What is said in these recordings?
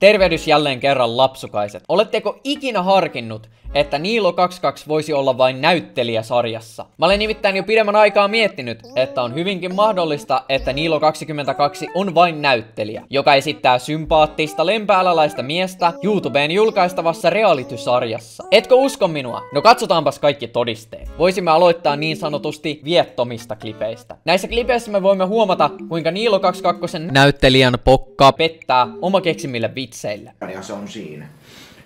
Tervehdys jälleen kerran lapsukaiset. Oletteko ikinä harkinnut, että Niilo 22 voisi olla vain näyttelijä sarjassa? Mä olen nimittäin jo pidemmän aikaa miettinyt, että on hyvinkin mahdollista, että Niilo 22 on vain näyttelijä, joka esittää sympaattista lempääläläistä miestä YouTubeen julkaistavassa reality-sarjassa. Etkö usko minua? No katsotaanpas kaikki todisteet. Voisimme aloittaa niin sanotusti viettomista klipeistä. Näissä klipeissä me voimme huomata, kuinka Niilo 22 näyttelijän pokka pettää oma keksimille vitseille. Ja se on siinä.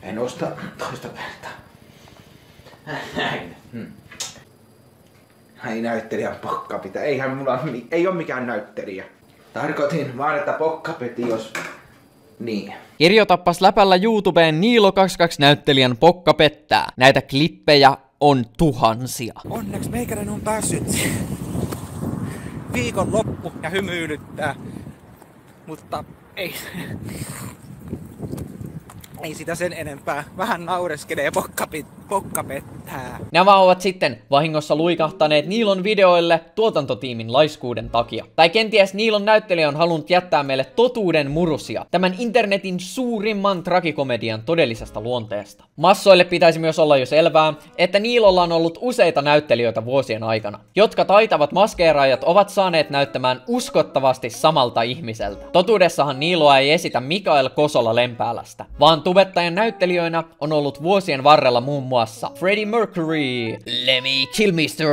En osta toista verta. Näin. Hmm. Ei näyttelijä pokka pitää. Eihän mulla ei ole mikään näyttelijä. Tarkoitin vaan, että pokka piti, jos... Niin. Kirjoitappas läpällä YouTubeen Niilo22 näyttelijän pokka pettää. Näitä klippejä on tuhansia. Onneksi meikäläinen on päässyt viikon loppu ja hymyilyttää. Mutta ei, ei sitä sen enempää. Vähän naureskelee pokka, pokka pettää. Nämä ovat sitten vahingossa luikahtaneet Niilon videoille tuotantotiimin laiskuuden takia. Tai kenties Niilon näyttelijä on halunnut jättää meille totuuden murusia, tämän internetin suurimman tragikomedian todellisesta luonteesta. Massoille pitäisi myös olla jo selvää, että Niilolla on ollut useita näyttelijöitä vuosien aikana, jotka taitavat maskeeraajat ovat saaneet näyttämään uskottavasti samalta ihmiseltä. Totuudessahan Niiloa ei esitä Mikael Kosola Lempäälästä, vaan tubettajan näyttelijöinä on ollut vuosien varrella muun muassa Freddie Mercury, Lemmy Kilmister,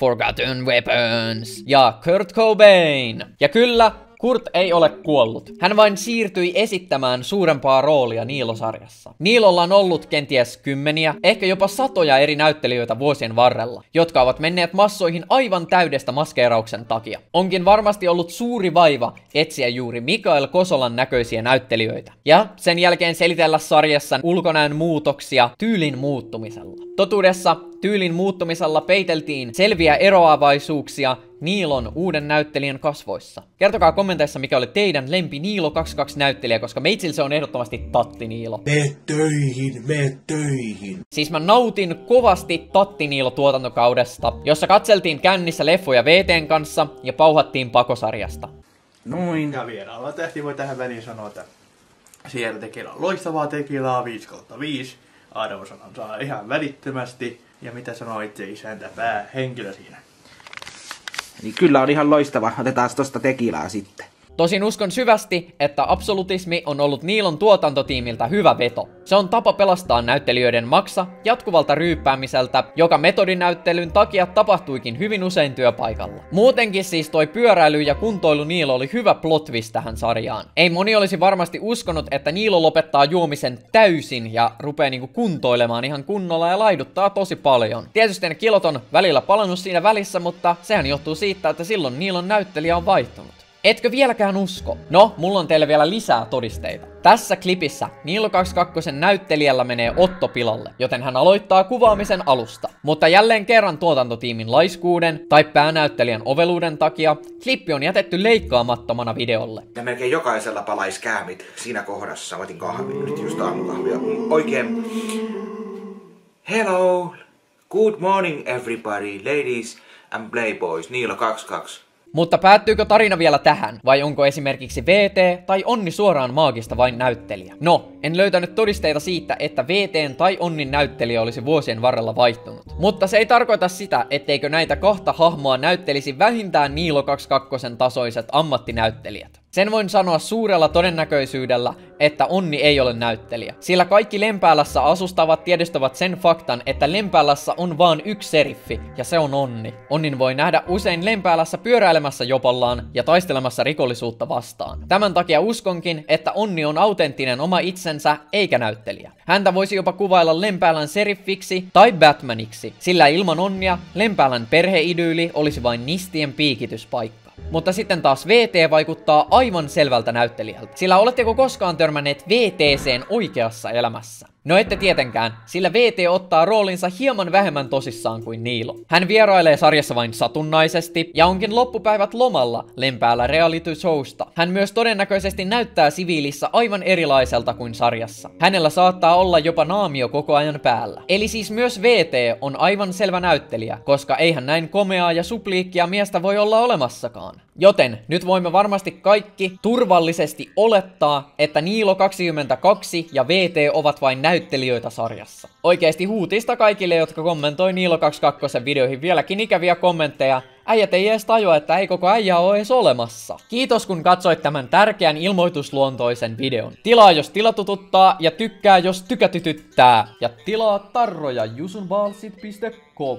Forgotten Weapons ja Kurt Cobain. Ja kyllä, Kurt ei ole kuollut. Hän vain siirtyi esittämään suurempaa roolia Niilosarjassa. Niilolla on ollut kenties kymmeniä, ehkä jopa satoja eri näyttelijöitä vuosien varrella, jotka ovat menneet massoihin aivan täydestä maskeerauksen takia. Onkin varmasti ollut suuri vaiva etsiä juuri Mikael Kosolan näköisiä näyttelijöitä. Ja sen jälkeen selitellä sarjassa ulkonäön muutoksia tyylin muuttumisella. Totuudessa tyylin muuttumisella peiteltiin selviä eroavaisuuksia Niilon uuden näyttelijän kasvoissa. Kertokaa kommenteissa, mikä oli teidän lempi Niilo 22 näyttelijä, koska meitsillä se on ehdottomasti Tatti Niilo. Me töihin, me töihin. Siis mä nautin kovasti Tatti Niilo tuotantokaudesta, jossa katseltiin kännissä leffoja VTn kanssa ja pauhattiin pakosarjasta. Noin. Ja vieraalla tähti voi tähän väliin sanoa, että siellä tekilaa loistavaa tekilaa 5 kautta 5. Arvosanan saa ihan välittömästi. Ja mitä sanoo itse isäntä päähenkilö siinä? Niin kyllä on ihan loistava. Otetaan tosta tekilaa sitten. Tosin uskon syvästi, että absolutismi on ollut Niilon tuotantotiimiltä hyvä veto. Se on tapa pelastaa näyttelijöiden maksa jatkuvalta ryyppäämiseltä, joka metodinäyttelyn takia tapahtuikin hyvin usein työpaikalla. Muutenkin siis toi pyöräily ja kuntoilu Niilo oli hyvä plot twist tähän sarjaan. Ei moni olisi varmasti uskonut, että Niilo lopettaa juomisen täysin ja rupeaa niinku kuntoilemaan ihan kunnolla ja laiduttaa tosi paljon. Tietysti ne kilot on välillä palannut siinä välissä, mutta sehän johtuu siitä, että silloin Niilon näyttelijä on vaihtunut. Etkö vieläkään usko? No, mulla on teille vielä lisää todisteita. Tässä klipissä Niilo 22 näyttelijällä menee Otto pilalle, joten hän aloittaa kuvaamisen alusta. Mutta jälleen kerran tuotantotiimin laiskuuden tai päänäyttelijän oveluuden takia klippi on jätetty leikkaamattomana videolle. Ja melkein jokaisella palais käämit siinä kohdassa. Otin kahvin nyt just aamukahvia. Oikein. Hello. Good morning everybody, ladies and playboys. Niilo 22. Mutta päättyykö tarina vielä tähän, vai onko esimerkiksi VT tai Onni suoraan maagista vain näyttelijä? No, en löytänyt todisteita siitä, että VT tai Onnin näyttelijä olisi vuosien varrella vaihtunut. Mutta se ei tarkoita sitä, etteikö näitä kahta hahmoa näyttelisi vähintään Niilo 22 tasoiset ammattinäyttelijät. Sen voin sanoa suurella todennäköisyydellä, että Onni ei ole näyttelijä. Sillä kaikki Lempäälässä asustavat tiedostavat sen faktan, että Lempäälässä on vain yksi seriffi, ja se on Onni. Onnin voi nähdä usein Lempäälässä pyöräilemässä jopallaan ja taistelemassa rikollisuutta vastaan. Tämän takia uskonkin, että Onni on autenttinen oma itsensä eikä näyttelijä. Häntä voisi jopa kuvailla Lempäälän seriffiksi tai Batmaniksi, sillä ilman Onnia Lempäälän perheidyyli olisi vain nistien piikityspaikka. Mutta sitten taas VT vaikuttaa aivan selvältä näyttelijältä. Sillä oletteko koskaan törmänneet VTCn oikeassa elämässä? No ette tietenkään, sillä VT ottaa roolinsa hieman vähemmän tosissaan kuin Niilo. Hän vierailee sarjassa vain satunnaisesti ja onkin loppupäivät lomalla lempäällä reality showsta. Hän myös todennäköisesti näyttää siviilissä aivan erilaiselta kuin sarjassa. Hänellä saattaa olla jopa naamio koko ajan päällä. Eli siis myös VT on aivan selvä näyttelijä, koska eihän näin komeaa ja supliikkia miestä voi olla olemassakaan. Joten nyt voimme varmasti kaikki turvallisesti olettaa, että Niilo 22 ja VT ovat vain näyttelijöitä sarjassa. Oikeesti huutista kaikille, jotka kommentoi Niilo 22 videoihin vieläkin ikäviä kommentteja, äijät ei edes tajua, että ei koko äijä ole edes olemassa. Kiitos kun katsoit tämän tärkeän ilmoitusluontoisen videon. Tilaa jos tilatututtaa ja tykkää jos tykätytyttää. Ja tilaa tarroja jusunbalsit.com.